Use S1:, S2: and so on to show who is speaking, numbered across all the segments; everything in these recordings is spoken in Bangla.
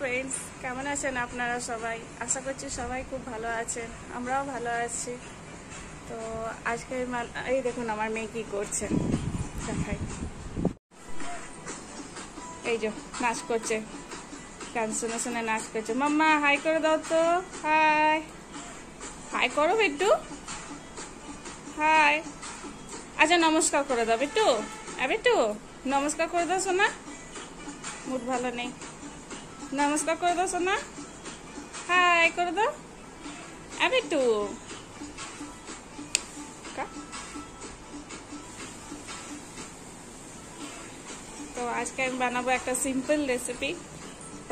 S1: ফ্রেন্ডস কেমন আছেন আপনারা সবাই? আশা করছি সবাই খুব ভালো আছেন, আমরাও ভালো আছি। তো আজকে এই দেখুন আমার মেয়ে কি করছে, দেখাই। এই যে, নাচ করছে, গান শুনে শুনে নাচ করছে। মাম্মা হাই করে দাও তো হাই হাই করো বিট্টু। হাই আচ্ছা নমস্কার করে দাও বিট্টু। হ্যাঁ বিট্টু, নমস্কার করে দাও শোনা মুড ভালো নেই। নমস্কার করে দাও সোনা। হাই, করে দাও। বিট্টু কা? তো আজকে আমি বানাবো একটা সিম্পল রেসিপি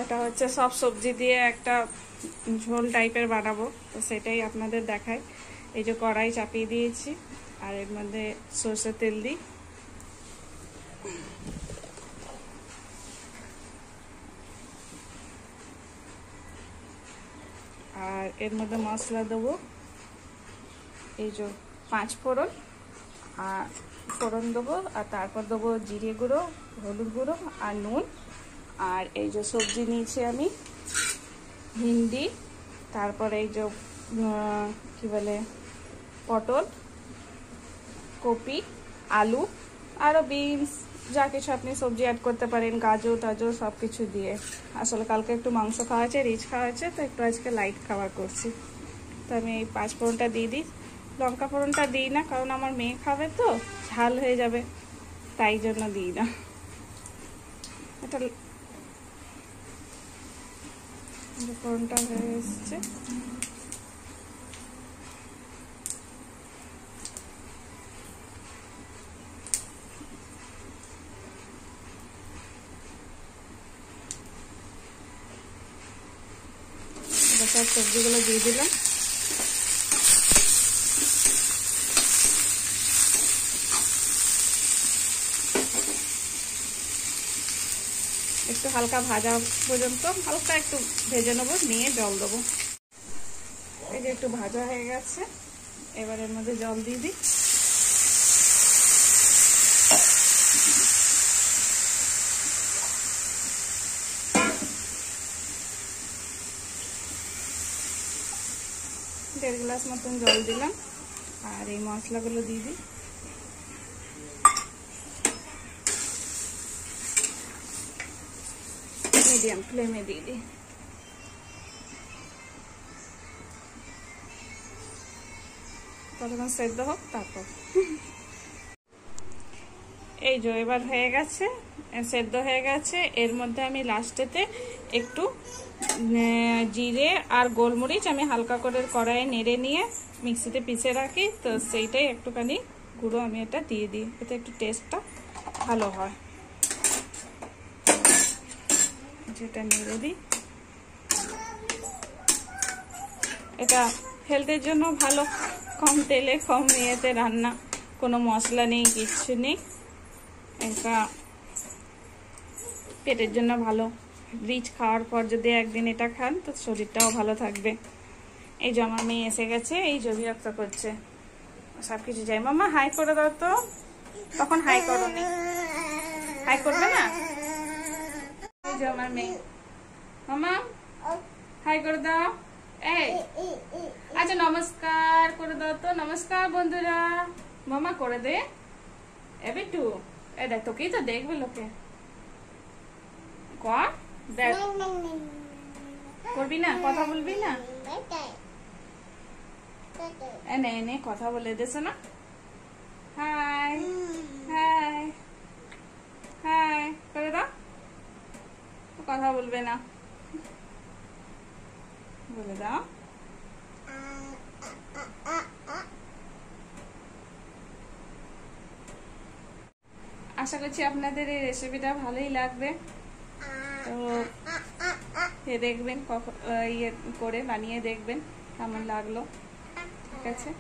S1: এটা হচ্ছে সব সবজি দিয়ে একটা ঝোল টাইপের বানাবো। তো সেটাই আপনাদের দেখায় এই যে কড়াই চাপিয়ে দিয়েছি। আর এর মধ্যে সর্ষের তেল দিই। আর এর মধ্যে মশলা দেবো। এই যে পাঁচ ফোড়ন, আর ফোড়ন দেবো, আর তারপর দেবো জিরে গুঁড়ো, হলুদ গুঁড়ো, আর নুন। আর এই যে সবজি নিয়েছি আমি, ভিন্ডি, তারপরে এই যে কী বলে, পটল, কপি, আলু আরও বিনস, যা কিছু আপনি সবজি অ্যাড করতে পারেন, গাজর, টাজর সব কিছু দিয়ে। আসলে কালকে একটু মাংস খাওয়া হয়েছে, রিচ খাওয়া হয়েছে, তো একটু আজকে লাইট খাবার করছি। তো আমি এই পাঁচ ফোড়নটা দিয়ে দিই। লঙ্কা ফোড়নটা দিই না, কারণ আমার মেয়ে খাবে তো, ঝাল হয়ে যাবে, তাই জন্য দিই না। এটা ফোড়নটা হয়ে এসছে। সব সবজিগুলো দিয়ে দিলাম। একটু হালকা ভাজা পর্যন্ত, হালকা একটু ভেজে নেব, নিয়ে জল দেবো। এই যে একটু ভাজা হয়ে গেছে এবার এর মধ্যে জল দিয়ে দিই। দেড় গ্লাস মতন জল দিলাম। আর এই মশলাগুলো দিয়ে দিই। মিডিয়াম ফ্লেমে দিয়ে দিই। ততক্ষণ সেদ্ধ হোক, তারপর। এই যে, এবার হয়ে গেছে, সেদ্ধ হয়ে গেছে। এর মধ্যে আমি লাস্টেতে একটু জিরে আর গোলমরিচ আমি হালকা করে কড়াইয়ে নেড়ে নিয়ে মিক্সিতে পিষে রাখি। তো সেইটাই একটুখানি গুঁড়ো আমি এটা দিয়ে দিই, এতে একটু টেস্টটা ভালো হয়। যেটা নেড়ে দিই। এটা হেলথের জন্য ভালো, কম তেলে, কম ইয়েতে রান্না, কোনো মশলা নেই, কিচ্ছু নেই। এটা পেটের জন্য ভালো। রিচ খাওয়ার পর যদি একদিন এটা খান, তো শরীরটাও ভালো থাকবে। এই যে আমার মেয়ে এসে গেছে, এই যে বিরক্ত করছে। সব কিছু যাই। মামা হাই করে দাও তো। তখন হাই করো নি হাই করবে না? এই যে আমার মেয়ে। মামা হাই করে দাও। এই। আচ্ছা নমস্কার করে দাও তো। নমস্কার, বন্ধুরা। মামা করে দে। এ বিট্টু এ দেখ, তোকেই তো দেখবে লোকে। কর। দেখ। করবি না? কথা বলবি না? এ নে নে কথা বলে দেছো না হাই হাই হাই করে দাও। কথা বলবে না। বলে দাও। আশা করছি আপনাদের এই রেসিপিটা ভালোই লাগবে। তো এ দেখবেন ইয়ে করে বানিয়ে দেখবেন কেমন লাগল। ঠিক আছে?